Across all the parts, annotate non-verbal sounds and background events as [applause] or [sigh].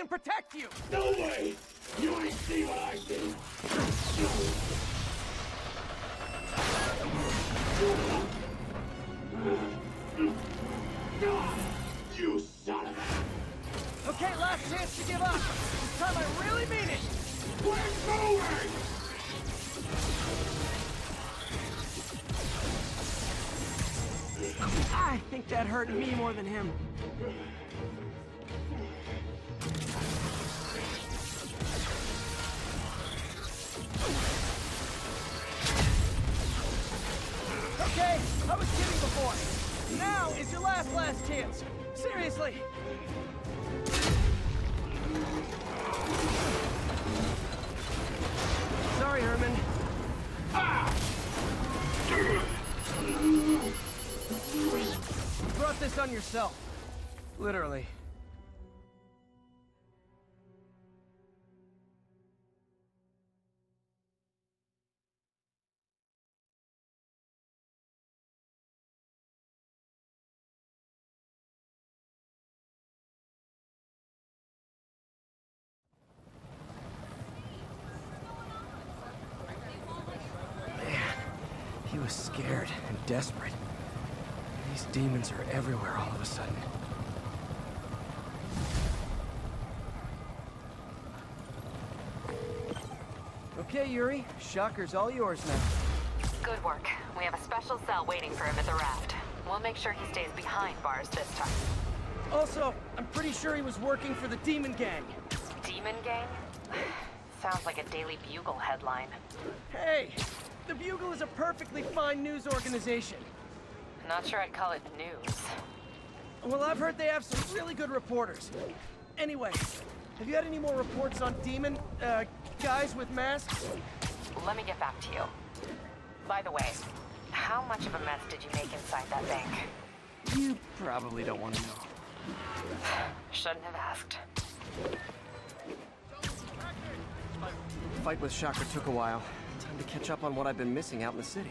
can protect you! No way! You ain't see what I see! You son of a... Okay, last chance to give up. This time I really mean it. We're moving! I think that hurt me more than him. Okay, I was kidding before. Now is your last last chance. Seriously. Sorry, Herman. You brought this on yourself. Literally. These are everywhere all of a sudden. Okay, Yuri. Shocker's all yours now. Good work. We have a special cell waiting for him at the raft. We'll make sure he stays behind bars this time. Also, I'm pretty sure he was working for the Demon Gang. Demon Gang? [sighs] Sounds like a Daily Bugle headline. Hey, the Bugle is a perfectly fine news organization. Not sure I'd call it news. Well, I've heard they have some really good reporters. Anyway, have you had any more reports on demon, uh, guys with masks? Let me get back to you. By the way, how much of a mess did you make inside that bank? You probably don't want to know. Shouldn't have asked. Fight with Shocker took a while. Time to catch up on what I've been missing out in the city.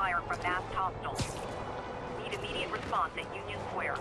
Fire from masked hostiles. Need immediate response at Union Square.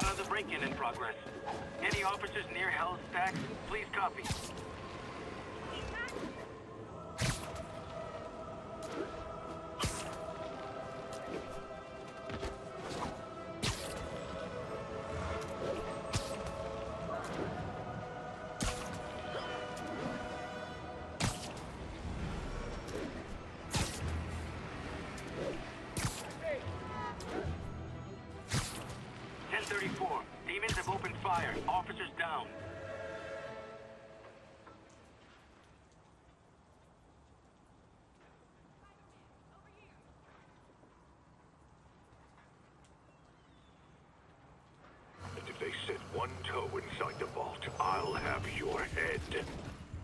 Got another break-in in progress. Any officers near Hell's Stacks, please copy.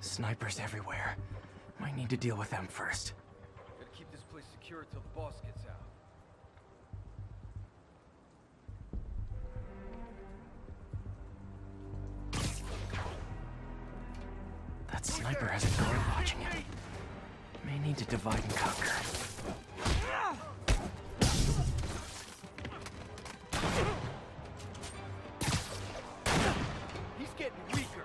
Snipers everywhere. Might need to deal with them first. Gotta keep this place secure until the boss gets out. That sniper has a guard watching him. May need to divide and conquer. He's getting weaker.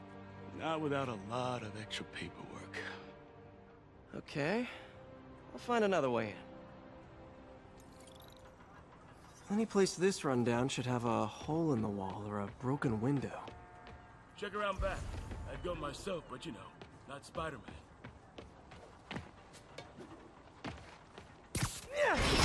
Not without a lot of extra paperwork. Okay. I'll find another way in. Any place this rundown should have a hole in the wall or a broken window. Check around back. I'd go myself, but you know, not Spider-Man. They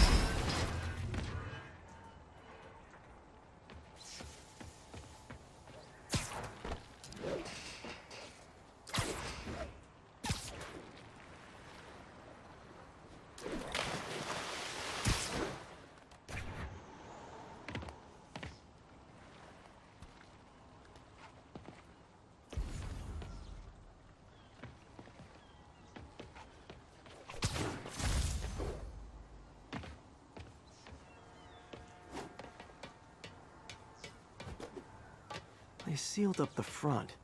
sealed up the front,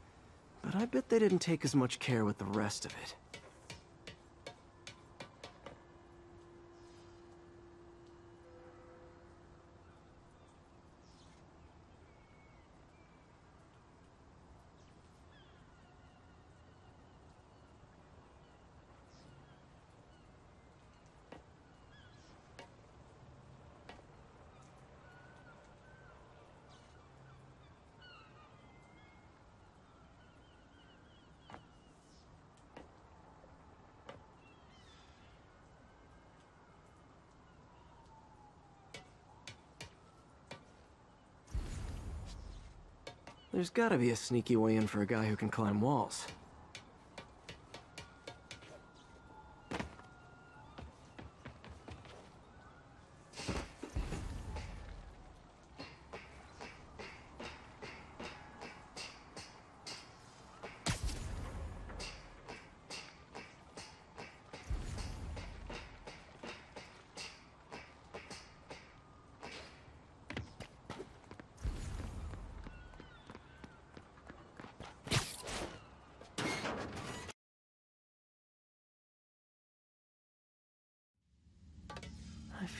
but I bet they didn't take as much care with the rest of it. There's gotta be a sneaky way in for a guy who can climb walls.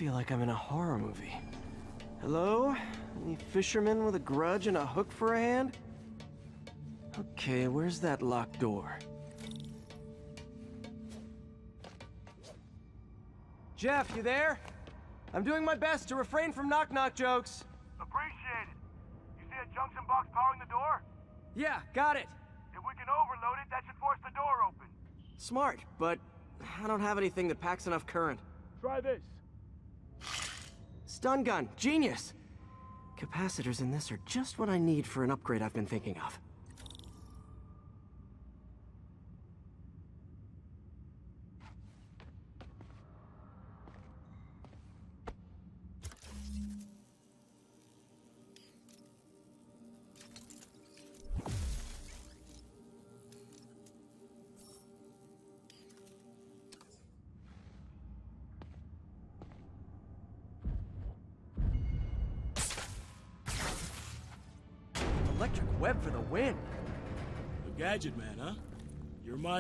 Feel like I'm in a horror movie. Hello? Any fisherman with a grudge and a hook for a hand? Okay, where's that locked door? Jeff, you there? I'm doing my best to refrain from knock-knock jokes. Appreciate it. You see a junction box powering the door? Yeah, got it. If we can overload it, that should force the door open. Smart, but I don't have anything that packs enough current. Try this. Stun gun, genius! Capacitors in this are just what I need for an upgrade I've been thinking of.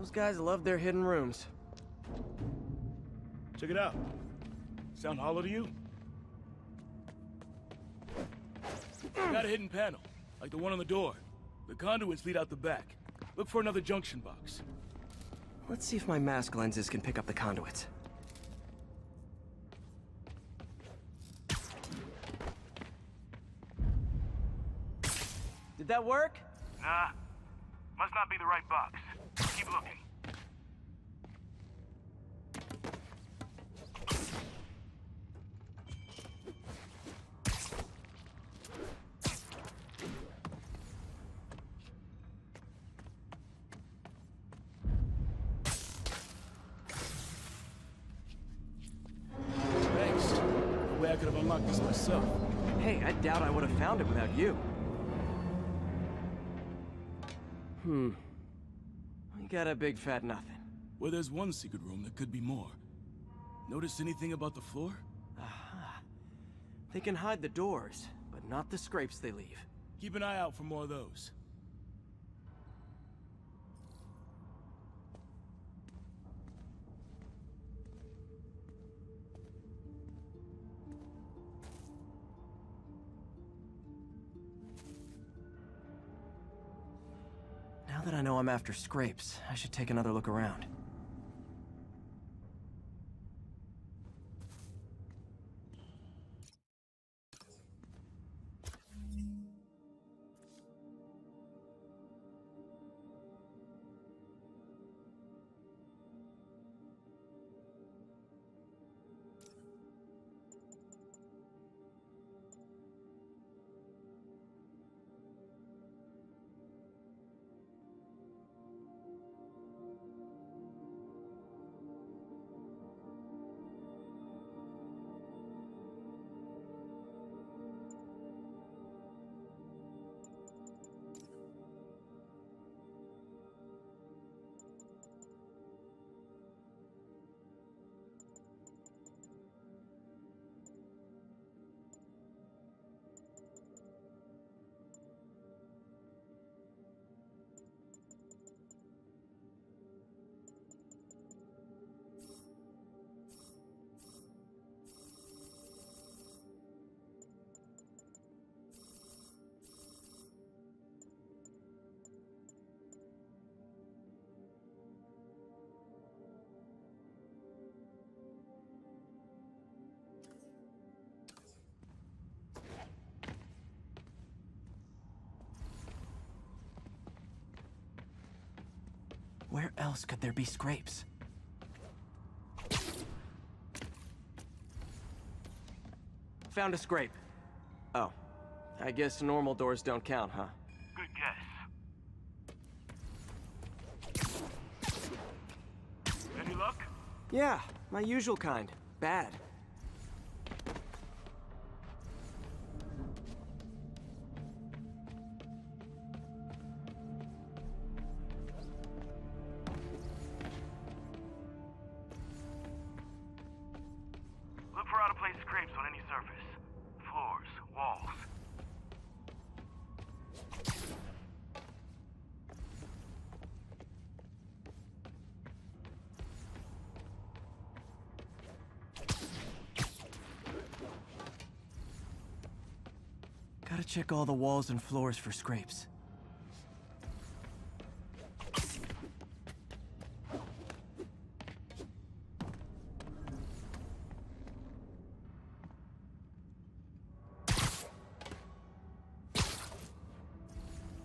Those guys love their hidden rooms. Check it out. Sound hollow to you? Got a hidden panel, like the one on the door. The conduits lead out the back. Look for another junction box. Let's see if my mask lenses can pick up the conduits. Did that work? Nah. Must not be the right box. Keep looking. Thanks. Way I could have unlocked this myself. Hey, I doubt I would have found it without you. Hmm. Got a big fat nothing. Well, there's one secret room that could be more. Notice anything about the floor? Aha. They can hide the doors, but not the scrapes they leave. Keep an eye out for more of those. Now that I know I'm after scrapes, I should take another look around. Where else could there be scrapes? Found a scrape. Oh. I guess normal doors don't count, huh? Good guess. Any luck? Yeah, my usual kind. Bad. Check all the walls and floors for scrapes.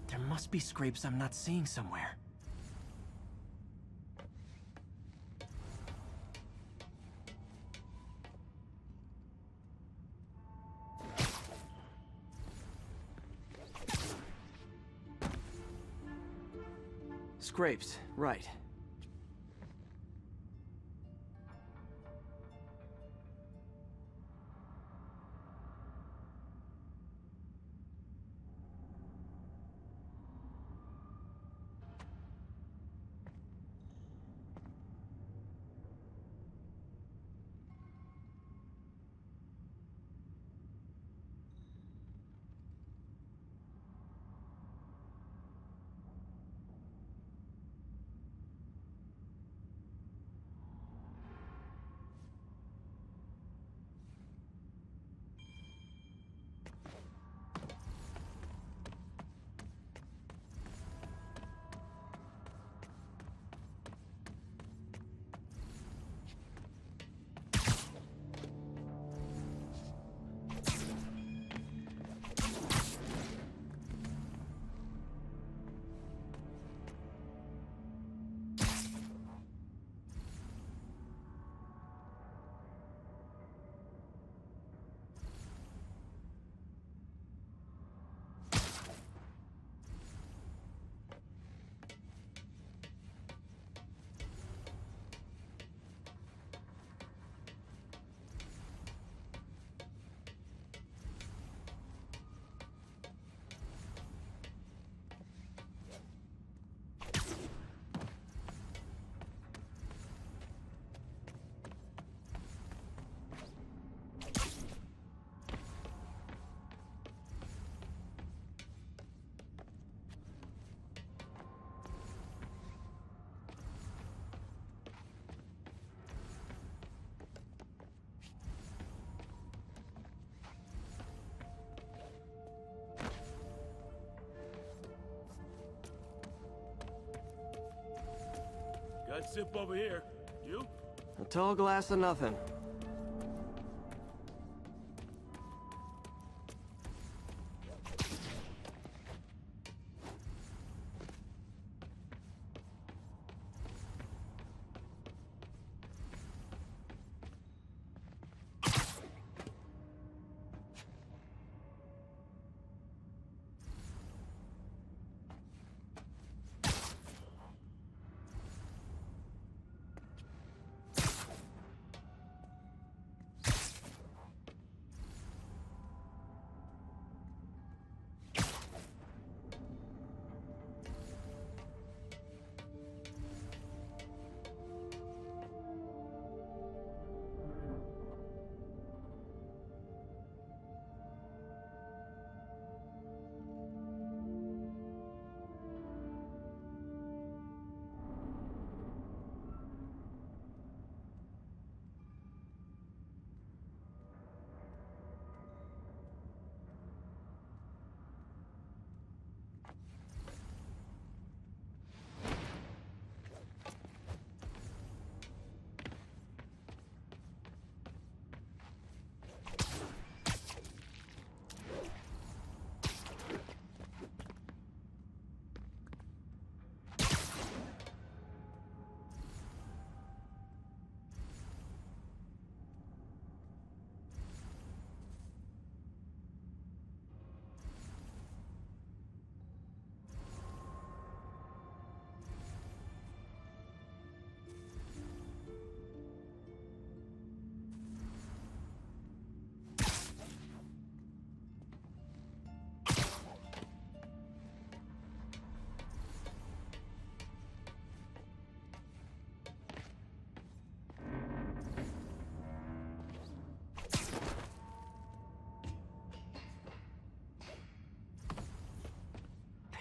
There must be scrapes I'm not seeing somewhere. Scrapes, right. Got sip over here. You? A tall glass of nothing.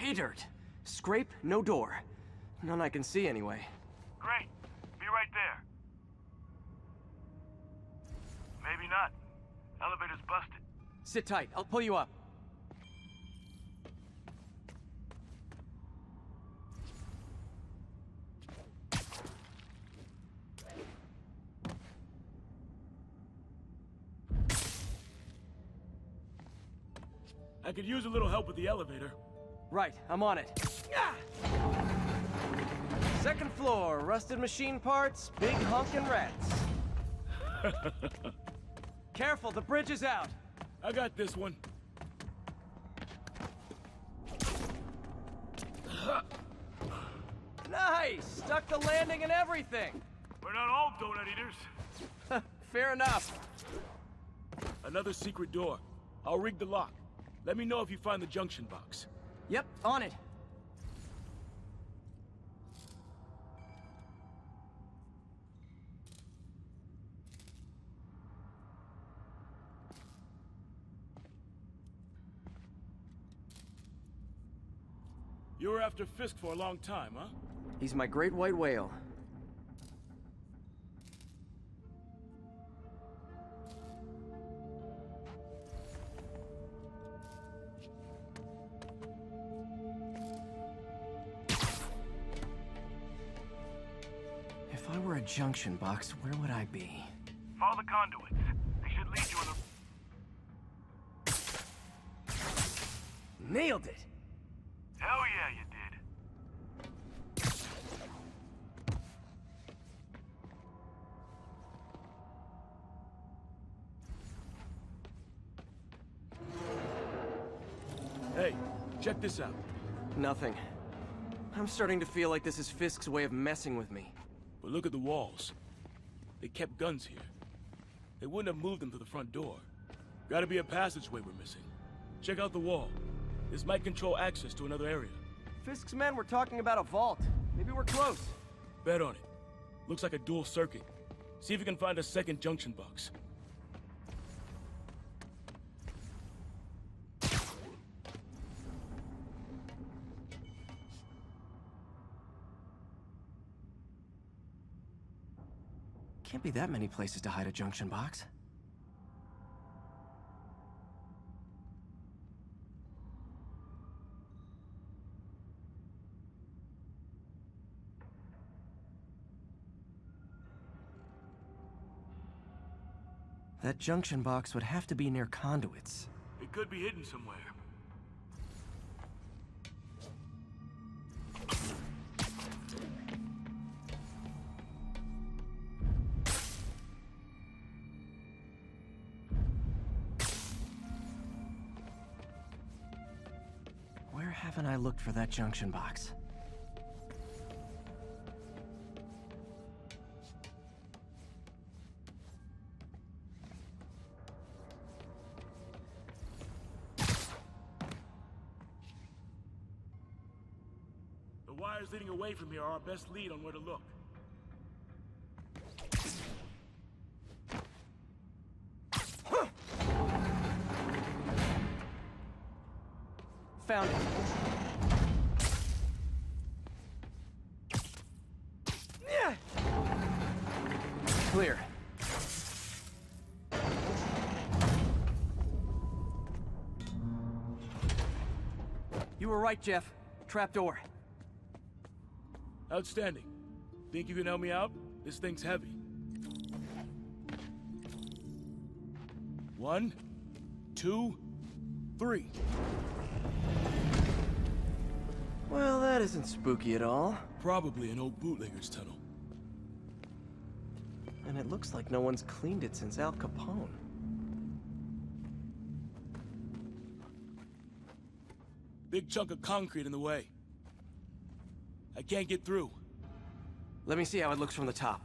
Pay dirt. Scrape, no door. None I can see anyway. Great. Be right there. Maybe not. Elevator's busted. Sit tight, I'll pull you up. I could use a little help with the elevator. Right, I'm on it. Second floor, rusted machine parts, big honkin' rats. [laughs] Careful, the bridge is out. I got this one. Nice! Stuck the landing and everything. We're not all donut eaters. [laughs] Fair enough. Another secret door. I'll rig the lock. Let me know if you find the junction box. Yep, on it. You were after Fisk for a long time, huh? He's my great white whale. Junction box, where would I be? Follow the conduits. They should lead you in the... Nailed it! Hell yeah, you did. Hey, check this out. Nothing. I'm starting to feel like this is Fisk's way of messing with me. But look at the walls. They kept guns here. They wouldn't have moved them to the front door. Gotta be a passageway we're missing. Check out the wall. This might control access to another area. Fisk's men were talking about a vault. Maybe we're close. Bet on it. Looks like a dual circuit. See if you can find a second junction box. be that many places to hide a junction box. That junction box would have to be near conduits. It could be hidden somewhere. Looked for that junction box? The wires leading away from here are our best lead on where to look. Found it. Yeah. Clear. You were right, Jeff. Trapdoor. Outstanding. Think you can help me out? This thing's heavy. One, two, three. Well, that isn't spooky at all. Probably an old bootlegger's tunnel. And it looks like no one's cleaned it since Al Capone. Big chunk of concrete in the way. I can't get through. Let me see how it looks from the top.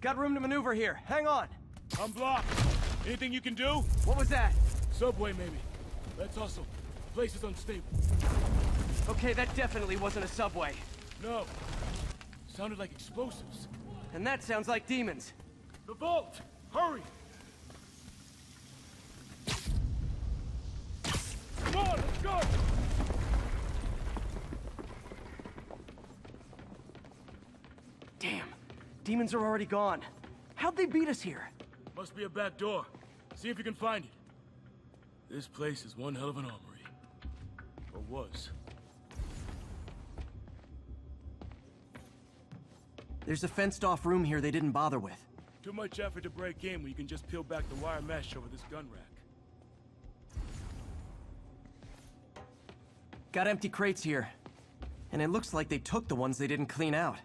Got room to maneuver here. Hang on. I'm blocked. Anything you can do? What was that? Subway, maybe. Let's hustle. The place is unstable. Okay, that definitely wasn't a subway. No. Sounded like explosives. And that sounds like demons. The vault! Hurry! Come on, let's go! Damn. Demons are already gone. How'd they beat us here? Must be a back door. See if you can find it. This place is one hell of an armory. Or was. There's a fenced-off room here they didn't bother with. Too much effort to break in when you can just peel back the wire mesh over this gun rack. Got empty crates here. And it looks like they took the ones they didn't clean out.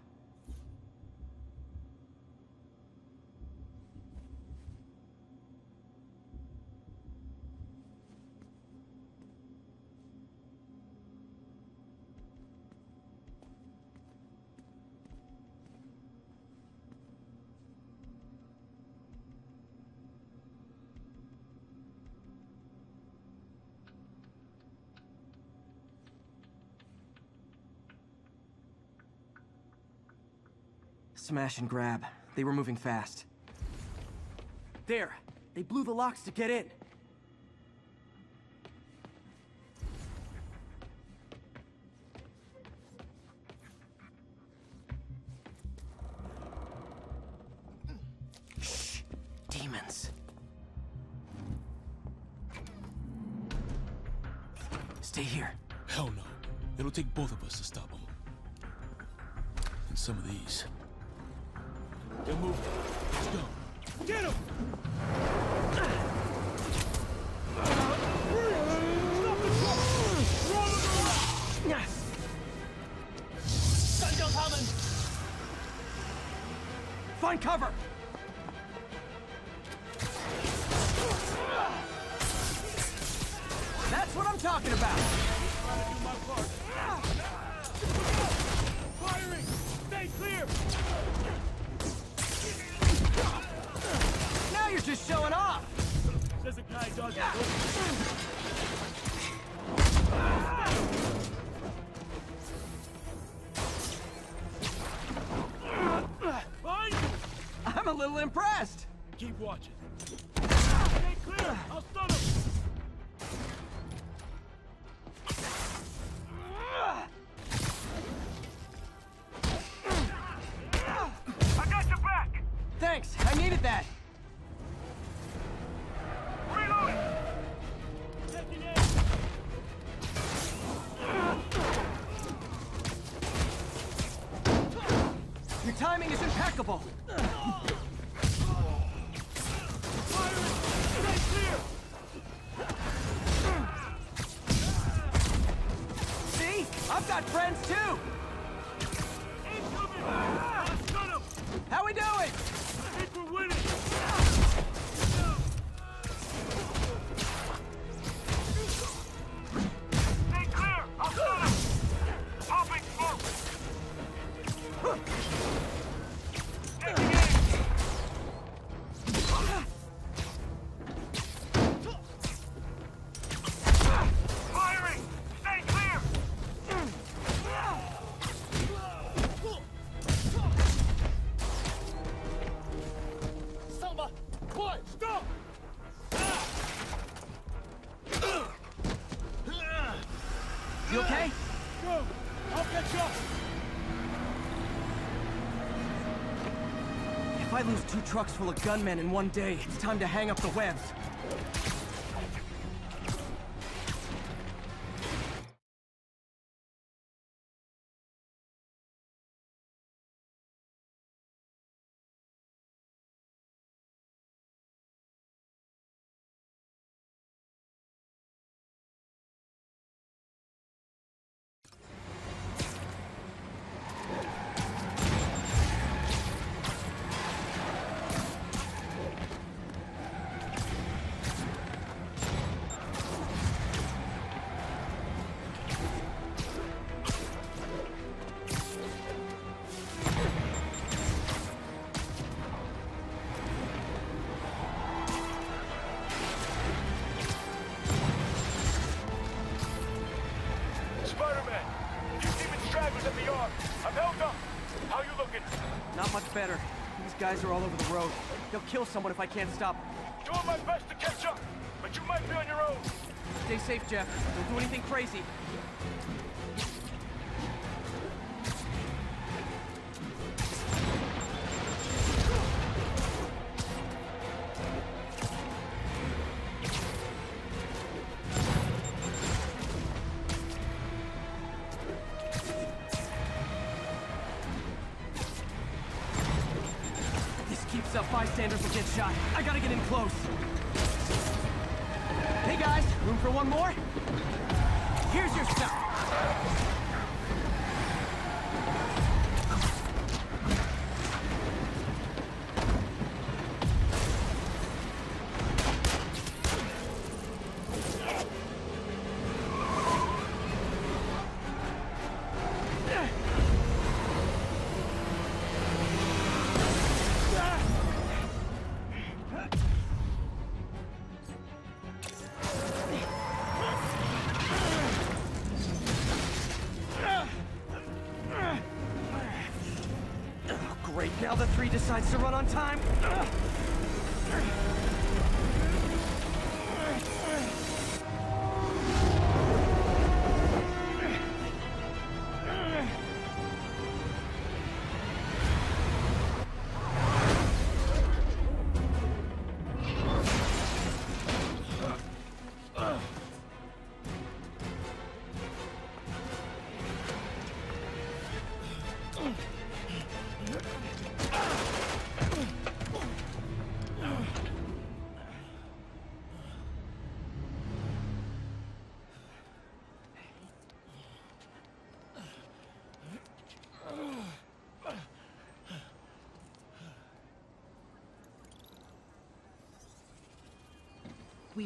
Smash and grab. They were moving fast. There! They blew the locks to get in. A little impressed! Keep watching. Stay clear! I'll stun him! Trucks full of gunmen in one day, it's time to hang up the webs. Guys are all over the road. They'll kill someone if I can't stop them. Doing my best to catch up, but you might be on your own. Stay safe, Jeff. Don't do anything crazy. One more? Decides to run on time.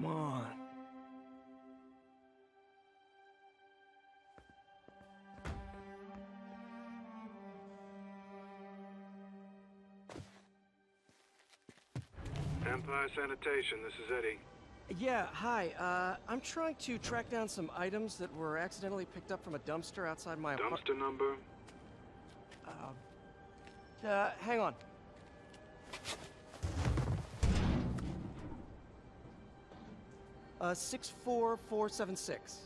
Come on. Empire Sanitation, this is Eddie. Yeah, hi. Uh, I'm trying to track down some items that were accidentally picked up from a dumpster outside my apartment. Dumpster number? Uh, hang on. Uh, 64476.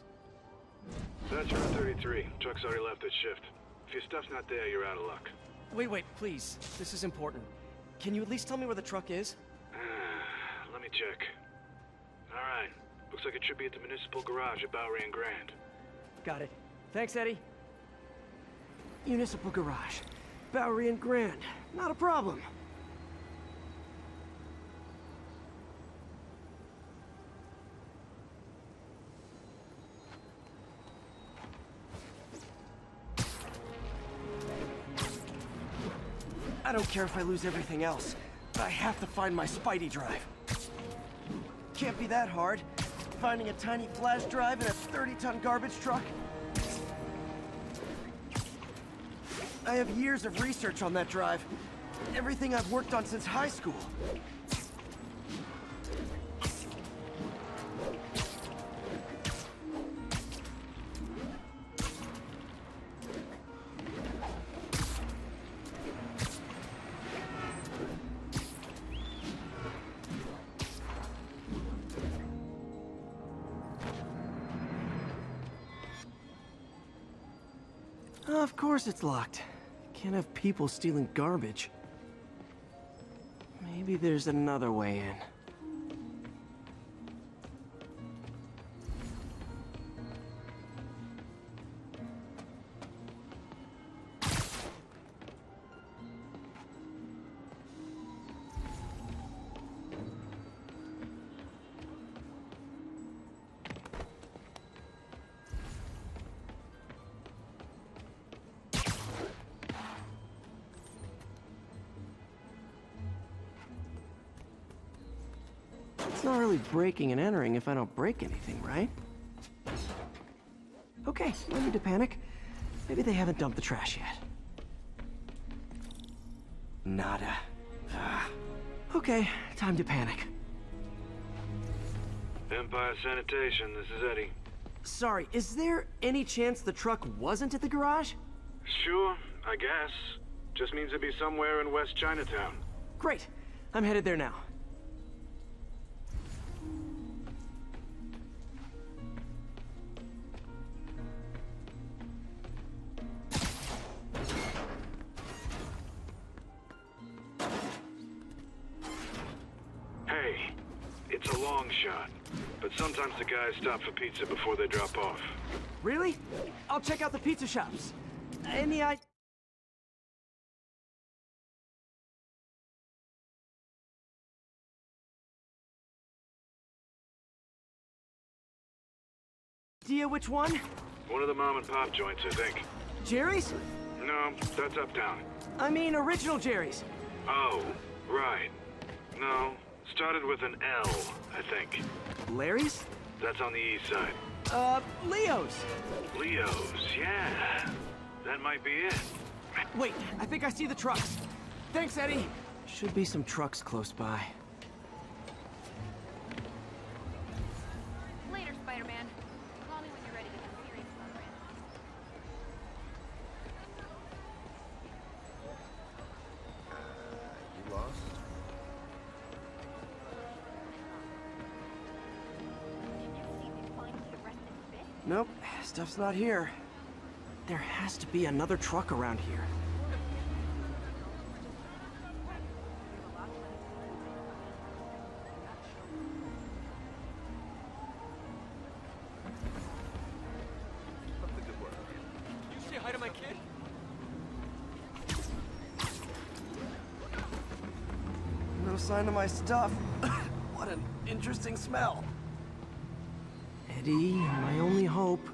That's route 33. Truck's already left its shift. If your stuff's not there, you're out of luck. Wait, wait, please. This is important. Can you at least tell me where the truck is? [sighs] Let me check. Alright. Looks like it should be at the municipal garage at Bowery and Grand. Got it. Thanks, Eddie. Municipal garage. Bowery and Grand. Not a problem. I don't care if I lose everything else, but I have to find my Spidey drive. Can't be that hard. Finding a tiny flash drive in a 30-ton garbage truck. I have years of research on that drive. Everything I've worked on since high school. Of course it's locked. Can't have people stealing garbage. Maybe there's another way in. Breaking and entering if I don't break anything, right? Okay, no need to panic. Maybe they haven't dumped the trash yet. Nada. Ah. Okay, time to panic. Empire Sanitation, this is Eddie. Sorry, is there any chance the truck wasn't at the garage? Sure, I guess. Just means it'd be somewhere in West Chinatown. Great. I'm headed there now. stop for pizza before they drop off. Really? I'll check out the pizza shops. Any idea? Idea which one? One of the mom and pop joints, I think. Jerry's? No, that's uptown. I mean original Jerry's. Oh, right. No, started with an L, I think. Larry's? That's on the east side. Uh, Leo's. Leo's, yeah. That might be it. Wait, I think I see the trucks. Thanks, Eddie. Should be some trucks close by. Stuff's not here. There has to be another truck around here. You say hi to my kid? No sign of my stuff. [coughs] what an interesting smell. Eddie, my only hope.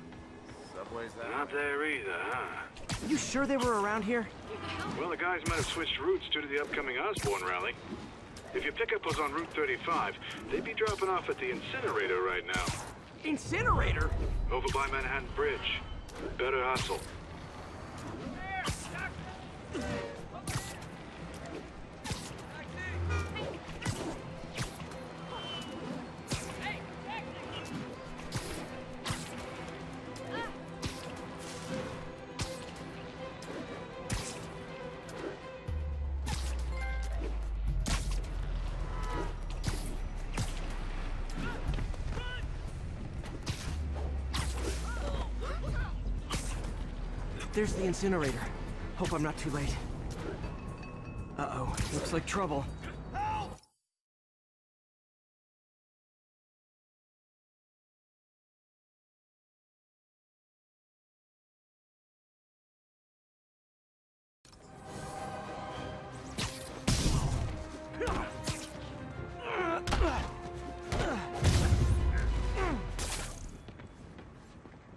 Subway's that Not there either, huh? Are You sure they were around here? Well, the guys might have switched routes due to the upcoming Osborn rally. If your pickup was on Route 35, they'd be dropping off at the incinerator right now. Incinerator? Over by Manhattan Bridge. Better hustle. There's the incinerator. Hope I'm not too late. Uh-oh, looks like trouble.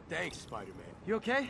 Thanks, Spider-Man. You okay?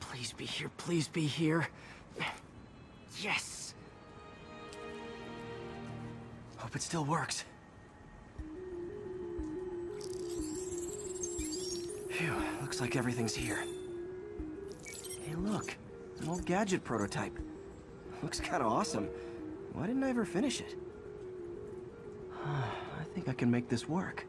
Please be here, please be here. Yes! Hope it still works. Phew, looks like everything's here. Hey, look. An old gadget prototype. Looks kinda awesome. Why didn't I ever finish it? [sighs] I think I can make this work.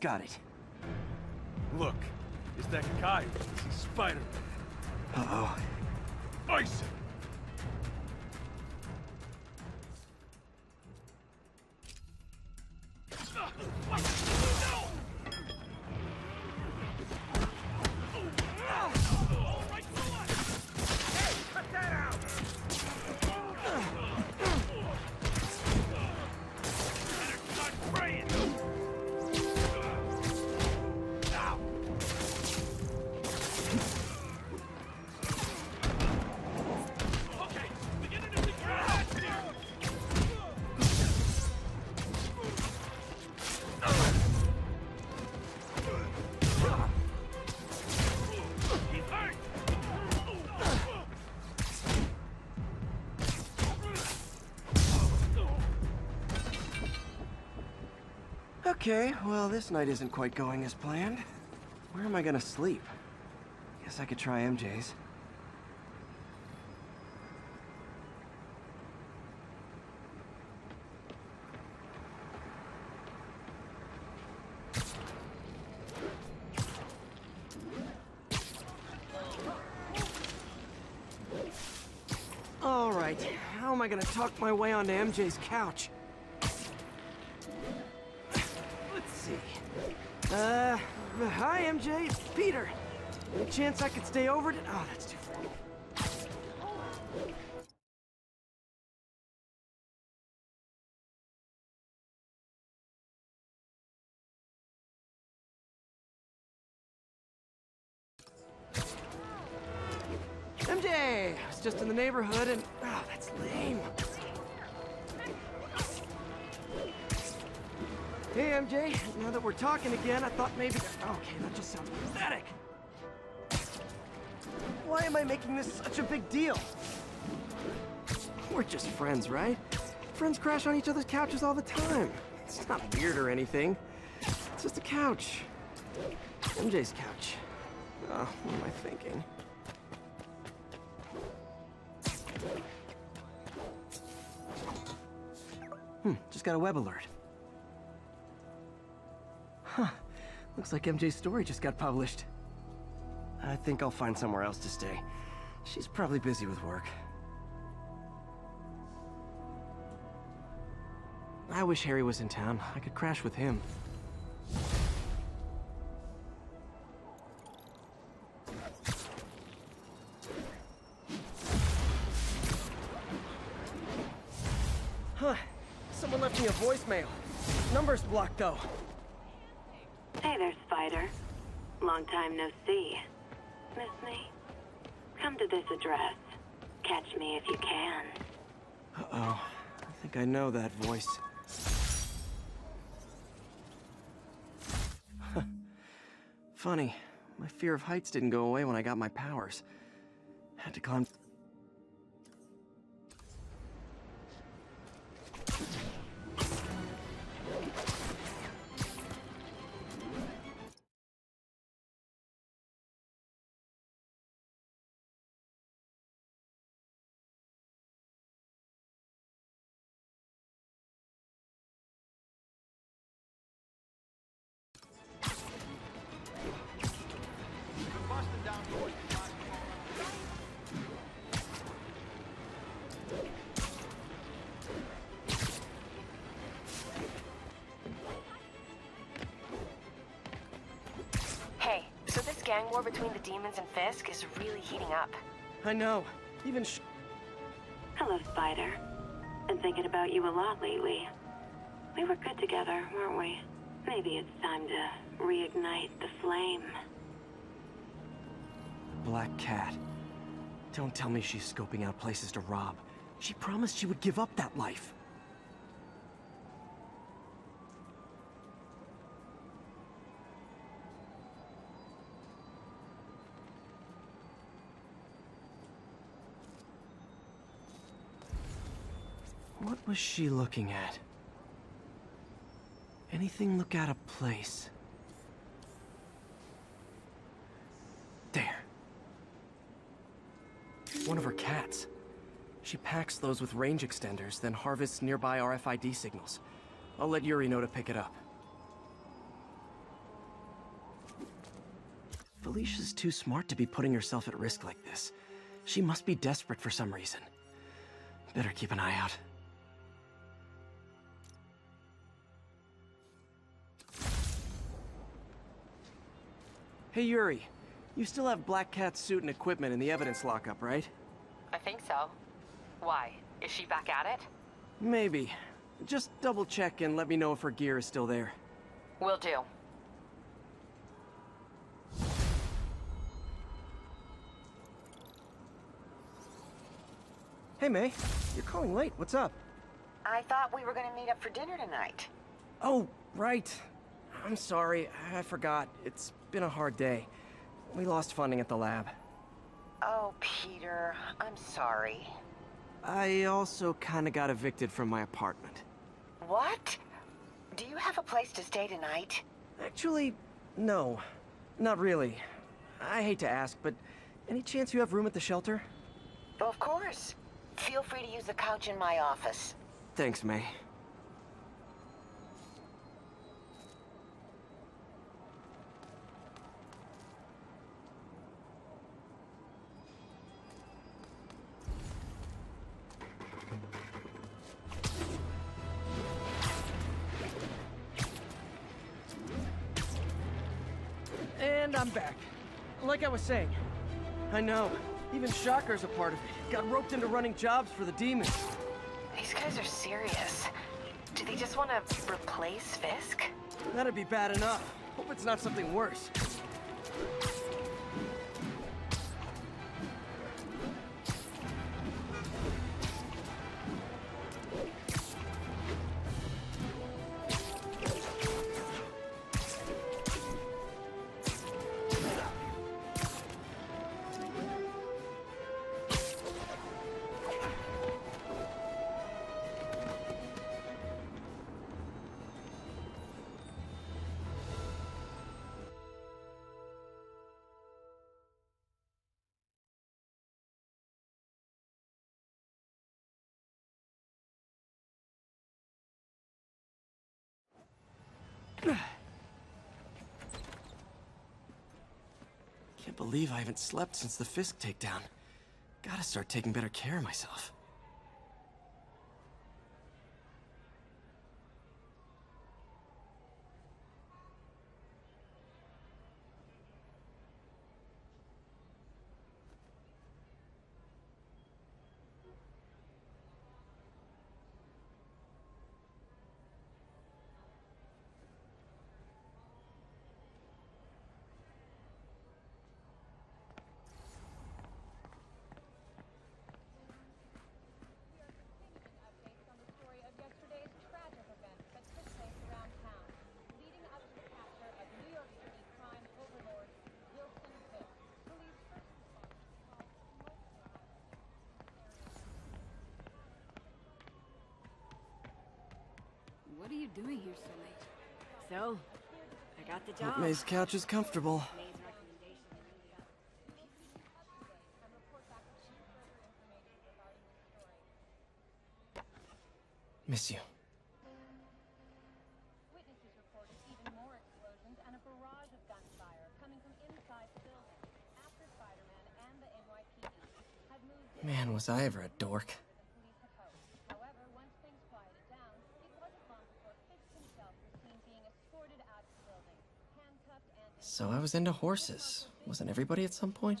Got it. Look, it's that guy. He's Spider-Man. Uh-oh. Ice Okay, well, this night isn't quite going as planned. Where am I gonna sleep? Guess I could try MJ's. Alright, how am I gonna talk my way onto MJ's couch? See. Uh, hi MJ, it's Peter. Any chance I could stay over to- Oh, that's too far. MJ! I was just in the neighborhood and... Oh, that's lame. Hey, MJ. Now that we're talking again, I thought maybe... Okay, that just sounds pathetic. Why am I making this such a big deal? We're just friends, right? Friends crash on each other's couches all the time. It's not weird or anything. It's just a couch. MJ's couch. Oh, what am I thinking? Hmm, just got a web alert. Huh. Looks like MJ's story just got published. I think I'll find somewhere else to stay. She's probably busy with work. I wish Harry was in town. I could crash with him. Huh. Someone left me a voicemail. Number's blocked, though. Long time no see. Miss me? Come to this address. Catch me if you can. Uh-oh. I think I know that voice. Funny. My fear of heights didn't go away when I got my powers. Had to climb... Fisk is really heating up. I know. Even sh- Hello, Spider. Been thinking about you a lot lately. We were good together, weren't we? Maybe it's time to reignite the flame. Black Cat. Don't tell me she's scoping out places to rob. She promised she would give up that life. What was she looking at? Anything look out of place? There. One of her cats. She packs those with range extenders, then harvests nearby RFID signals. I'll let Yuri know to pick it up. Felicia's too smart to be putting herself at risk like this. She must be desperate for some reason. Better keep an eye out. Hey Yuri, you still have Black Cat's suit and equipment in the evidence lockup, right? I think so. Why? Is she back at it? Maybe. Just double check and let me know if her gear is still there. Will do. Hey May, you're calling late. What's up? I thought we were gonna meet up for dinner tonight. Oh, right. I'm sorry. I forgot. It's been a hard day. We lost funding at the lab. Oh, Peter, I'm sorry. I also kinda got evicted from my apartment. What? Do you have a place to stay tonight? Actually, no. Not really. I hate to ask, but any chance you have room at the shelter? Of course. Feel free to use the couch in my office. Thanks, May. I know. Even Shocker's a part of it. Got roped into running jobs for the demons. These guys are serious. Do they just want to replace Fisk? That'd be bad enough. Hope it's not something worse. Can't believe I haven't slept since the Fisk takedown. Gotta start taking better care of myself. Got the job. May's couch is comfortable. Miss you. Witnesses reported even more explosions and a barrage of gunfire coming from inside the building after Spider-Man and the NYPD had moved. Man, was I ever a dork. However, once things quieted down, it wasn't long before Fisk himself was seen being escorted out of the building, handcuffed and So I was into horses. Wasn't everybody at some point?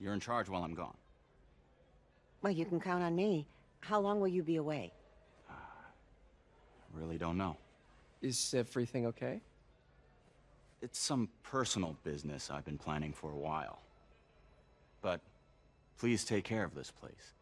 You're in charge while I'm gone. well, you can count on me. How long will you be away? I [sighs] Really don't know. Is everything okay? It's some personal business I've been planning for a while. But please take care of this place.